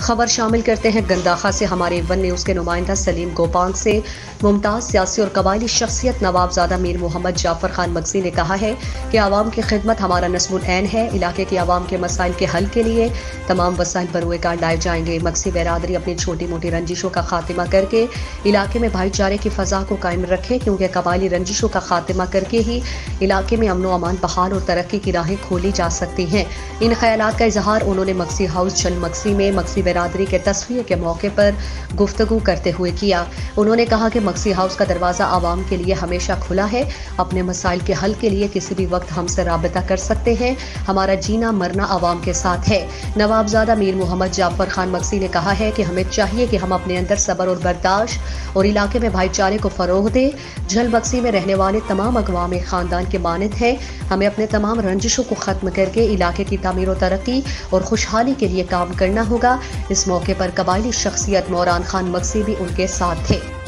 खबर शामिल करते हैं गंदाखा से हमारे वन न्यूज़ के नुमाइंदा सलीम गोपांग से। मुमताज़ सियासी और कबायली शख्सियत नवाबजादा मीर मोहम्मद जाफ़र खान मगजी ने कहा है कि आवाम की खिदमत हमारा नस्मुल ऐन है, इलाके की आवाम के मसाइल के हल के लिए तमाम वसाइल बरुए कार लाए जाएँगे। मगसी बरदरी अपनी छोटी मोटी रंजिशों का खात्मा करके इलाके में भाईचारे की फ़जा को कायम रखे, क्योंकि कबायली रंजिशों का खात्मा करके ही इलाके में अमनो अमान बहाल और तरक्की की राहें खोली जा सकती हैं। इन ख्याल का इजहार उन्होंने मक्सी हाउस जल मक्सी में। मक्सी बिरादरी के तस्वीर के मौके पर गुफ्तु करते हुए किया। उन्होंने कहा कि मक्सी हाउस का दरवाज़ा आवाम के लिए हमेशा खुला है। अपने मसाइल के हल के लिए किसी भी वक्त हमसे रबता कर सकते हैं। हमारा जीना मरना आवाम के साथ है। नवाबजादा मीर मोहम्मद जाफ़र खान मक्सी ने कहा है कि हमें चाहिए कि हम अपने अंदर सबर और बर्दाश्त और इलाके में भाईचारे को फरोह दें। झल बक्सी में रहने वाले तमाम अगवाम खानदान के मानद हैं। हमें अपने तमाम रंजिशों को ख़त्म करके इलाके की तमीर तरक्की और खुशहाली के लिए काम करना होगा। इस मौके पर कबायली शख्सियत मौरान खान मक्सी भी उनके साथ थे।